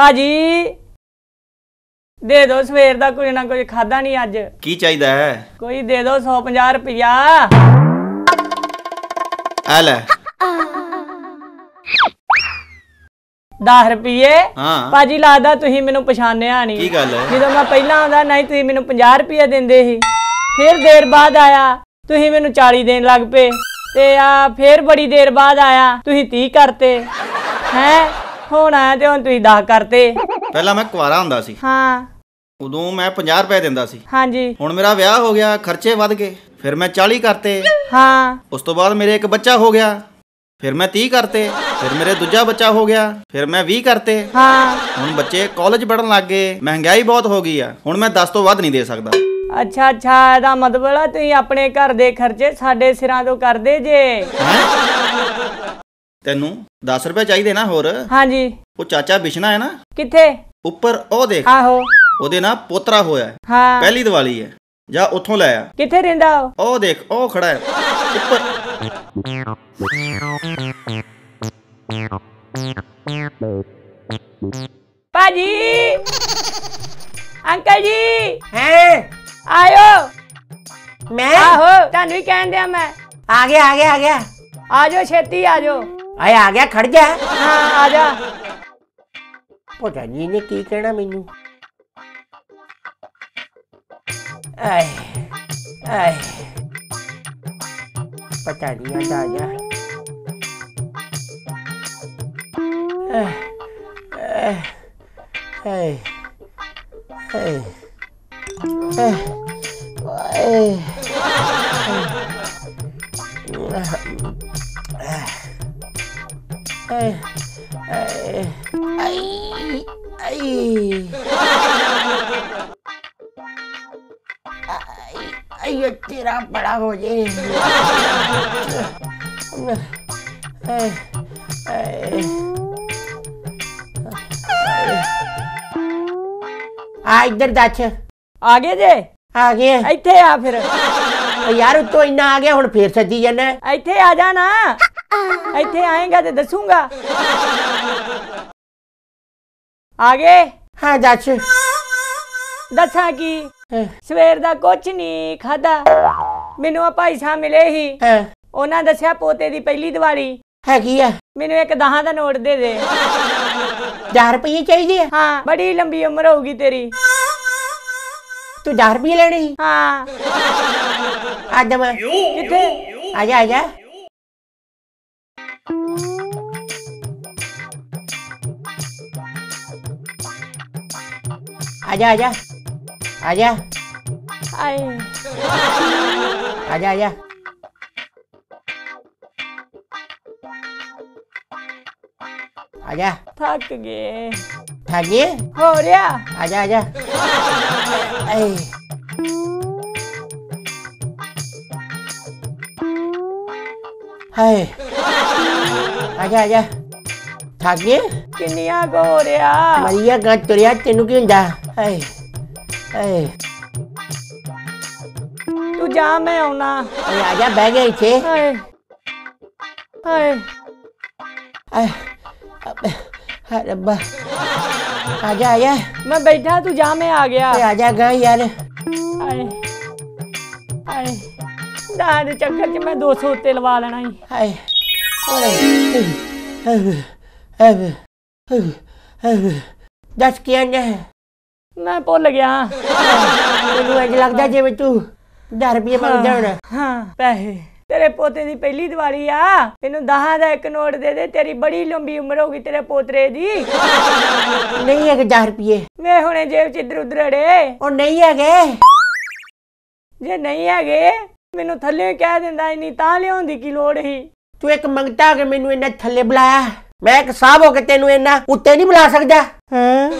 ਭਾਜੀ ਦੇ ਦਿਓ ਸਵੇਰ ਦਾ ਕੁਝ ਨਾ ਕੁਝ ਖਾਦਾ ਨਹੀਂ ਅੱਜ। ਕੀ ਚਾਹੀਦਾ ਹੈ? ਕੋਈ ਦੇ ਦਿਓ 150 ਰੁਪਿਆ ਆ ਲੈ। 10 ਰੁਪਏ ਹਾਂ। ਭਾਜੀ ਲੱਗਦਾ ਤੁਸੀਂ ਮੈਨੂੰ ਪਛਾਣਿਆ ਨਹੀਂ। ਕੀ ਗੱਲ? ਹੈ ਜਦੋਂ ਮੈਂ ਪਹਿਲਾਂ ਆਉਂਦਾ ਨਹੀਂ ਤੁਸੀਂ ਮੈਨੂੰ 50 ਰੁਪਏ ਦਿੰਦੇ ਸੀ। ਫਿਰ ਦੇਰ ਬਾਅਦ ਆਇਆ ਤੁਸੀਂ ਮੈਨੂੰ 40 ਦੇਣ ਲੱਗ ਪਏ। ਤੇ ਆ ਫਿਰ ਬੜੀ ਦੇਰ ਬਾਅਦ ਆਇਆ ਤੁਸੀਂ 30 ਕਰਤੇ। ਹੈ? ਹੁਣ ਆਇਆ ਤੇ ਹੁਣ ਤੁਸੀਂ 10 ਕਰਤੇ। ਪਹਿਲਾਂ ਮੈਂ ਕੁਆਰਾ ਹੁੰਦਾ ਸੀ। ਹਾਂ। ਉਦੋਂ ਮੈਂ 50 ਰੁਪਏ ਦਿੰਦਾ ਸੀ। ਹਾਂਜੀ। ਹੁਣ ਮੇਰਾ ਵਿਆਹ ਹੋ ਗਿਆ ਖਰਚੇ ਵੱਧ ਗਏ। ਫਿਰ ਮੈਂ 40 ਕਰਤੇ। ਹਾਂ। ਉਸ ਤੋਂ ਬਾਅਦ ਮੇਰੇ ਇੱਕ ਬੱਚਾ ਹੋ ਗਿਆ। ਫਿਰ ਮੈਂ 30 ਕਰਤੇ। ਫਿਰ ਮੇਰੇ ਦੂਜਾ ਬੱਚਾ ਹੋ ਗਿਆ। ਫਿਰ ਮੈਂ 20 ਕਰਤੇ। ਹਾਂ। ਹੁਣ ਬੱਚੇ ਕਾਲਜ ਪੜਨ ਲੱਗ ਗਏ। ਮਹਿੰਗਾਈ ਬਹੁਤ ਹੋ ਗਈ ਆ। ਹੁਣ ਮੈਂ 10 ਤੋਂ ਵੱਧ ਨਹੀਂ ਦੇ ਸਕਦਾ। ਅੱਛਾ ਅੱਛਾ ਇਹਦਾ ਮਤਲਬ ਹੈ ਤੁਸੀਂ ਆਪਣੇ ਘਰ ਦੇ ਖਰਚੇ ਸਾਡੇ ਸਿਰਾਂ ਤੋਂ ਕਰਦੇ ਜੇ। ਹੈਂ? ਤੈਨੂੰ 10 ਰੁਪਏ ਚਾਹੀਦੇ ਨਾ ਹੋਰ ਹਾਂਜੀ ਉਹ ਚਾਚਾ ਬਿਸ਼ਨਾ ਹੈ ਨਾ ਕਿੱਥੇ ਉੱਪਰ ਉਹ ਦੇਖ ਆਹੋ ਉਹਦੇ ਨਾਲ ਪੋਤਰਾ ਹੋਇਆ ਹੈ। ਹਾਂ ਪਹਿਲੀ ਦੀਵਾਲੀ ਹੈ ਜਾ ਉੱਥੋਂ ਲੈ ਆ ਕਿੱਥੇ ਰਹਿੰਦਾ ਉਹ ਉਹ ਦੇਖ ਉਹ ਖੜਾ ਹੈ ਉੱਪਰ ਭਾਜੀ ਅੰਕਲ ਜੀ ਹੈ ਆਇਓ ਮੈਂ ਆਹੋ ਤੁਹਾਨੂੰ ਹੀ ਕਹਿਣ ਦਿਆ ਮੈਂ ਆ ਗਿਆ ਆ ਗਿਆ ਆ ਗਿਆ ਆਜੋ ਛੇਤੀ ਆਜੋ ਆਏ ਆ ਗਿਆ ਖੜ ਜਾ ਹਾਂ ਆਜਾ ਪਤਾ ਜੀ ਨੇ ਕੀ ਕਹਿਣਾ ਮੈਨੂੰ ਆਏ ਆਏ ਪਤਾ ਨਹੀਂ ਆ ਜਾ ਆਏ ਆਏ ਆਏ ਆਏ ਆਏ ਆਏ ਆਈ ਆਈ ਆਈ ਇਹ ਤੇਰਾ ਬੜਾ ਹੋ ਜੇ ਆਏ ਆਏ ਆ ਇੱਧਰ ਦੱਸ ਆ ਗਏ ਜੇ ਆ ਗਏ ਇੱਥੇ ਆ ਫਿਰ ਓ ਯਾਰ ਉਤੋਂ ਇੰਨਾ ਆ ਗਿਆ ਹੁਣ ਫੇਰ ਸੱਦੀ ਜਾਣਾ ਇੱਥੇ ਆ ਜਾ ਨਾ ਇੱਥੇ ਆਏਗਾ ਤੇ ਦੱਸੂਗਾ ਆ ਗਏ ਹਾਂ ਦੱਸ ਦੱਸਾਂ ਕੀ ਹਾਂ, ਸਵੇਰ ਦਾ ਕੁਛ ਨਹੀਂ ਖਾਦਾ ਮੈਨੂੰ ਆ ਭਾਈ ਸਾਹਿਬ ਮਿਲੇ ਸੀ ਹਾਂ ਉਹਨਾਂ ਦੱਸਿਆ ਪੋਤੇ ਦੀ ਪਹਿਲੀ ਦੀਵਾਲੀ ਹੈਗੀ ਆ ਮੈਨੂੰ ਇੱਕ ਦਹਾਂ ਦਾ ਨੋਟ ਦੇ ਦੇ 10 ਰੁਪਏ ਚਾਹੀਦੇ ਆ ਹਾਂ ਬੜੀ ਲੰਬੀ ਉਮਰ ਹੋਊਗੀ ਤੇਰੀ ਤੂੰ 10 ਰੁਪਏ ਲੈਣੇ ਸੀ ਹਾਂ ਆ ਜਾ ਮੈਂ ਕਿੱਥੇ ਆ ਜਾ ਆ ਜਾ 아니야 아니야. 아니야. 아이. 아니야 아니야. 아니야. 닭두기 닭이? 허리야. 아니야 아니야. 에이. 아이. ਆ ਜਾ ਆ ਜਾ। ਠਾਗੇ। ਕਿੰਨੀਆਂ ਹੋ ਰਿਹਾ ਮਰੀਆ ਗਾ ਤੁਰਿਆ ਤੈਨੂੰ ਕੀ ਹੁੰਦਾ? ਹਾਏ ਹਾਏ ਤੂੰ ਜਾ ਮੈਂ ਆਉਣਾ। ਓਏ ਆ ਜਾ ਬਹਿ ਗਿਆ ਇੱਥੇ। ਹਾਏ ਹਾਏ ਅਬੇ, ਹਾਏ ਰੱਬਾ। ਆ ਜਾ ਆ ਜਾ। ਮੈਂ ਬੈਠਾ ਤੂੰ ਜਾ ਮੈਂ ਆ ਗਿਆ। ਓਏ ਆ ਜਾ ਗਾ ਯਾਰ। ਹਾਏ ਹਾਏ ਦਾ ਦੇ ਚੱਕਰ 'ਚ ਮੈਂ 200 ਉੱਤੇ ਲਵਾ ਲੈਣਾ ਸੀ ਹਾਏ ਦੱਸ ਕੀ ਆਂਦਾ ਮੈਂ ਭੁੱਲ ਗਿਆ। ਮੈਨੂੰ ਇੰਜ ਲੱਗਦਾ ਜਿਵੇਂ ਤੂੰ 10 ਰੁਪਏ ਮੰਗਦਾ ਹੋਣਾ। ਹਾਂ। ਪੈਸੇ। ਤੇਰੇ ਪੋਤੇ ਦੀ ਪਹਿਲੀ ਦੀਵਾਲੀ ਆ। ਤੈਨੂੰ ਦਹਾਂ ਦਾ ਇੱਕ ਨੋਟ ਦੇ ਦੇ। ਤੇਰੀ ਬੜੀ ਲੰਬੀ ਉਮਰ ਹੋਗੀ ਤੇਰੇ ਪੋਤਰੇ ਦੀ। ਨਹੀਂ ਹੈਗੇ 10 ਰੁਪਏ। ਮੈਂ ਹੁਣੇ ਜੇਬ 'ਚ ਇੱਧਰ ਉੱਧਰ ਅੜੇ। ਉਹ ਨਹੀਂ ਹੈਗੇ। ਜੇ ਨਹੀਂ ਹੈਗੇ ਮੈਨੂੰ ਥੱਲੇ ਕਹਿ ਦਿੰਦਾ ਇੰਨੀ ਤਾਂ ਲਿਆਉਣ ਦੀ ਕੀ ਲੋੜ ਸੀ? ਤੂੰ ਇੱਕ ਮੰਗਤਾ ਕਿ ਮੈਨੂੰ ਇੰਨਾ ਥੱਲੇ ਬੁਲਾਇਆ। ਮੈਂ ਇੱਕ ਸਾਹਬ ਹੋ ਕੇ ਤੈਨੂੰ ਇੰਨਾ ਉੱਤੇ ਨਹੀਂ ਬੁਲਾ ਸਕਦਾ। ਹਾਂ।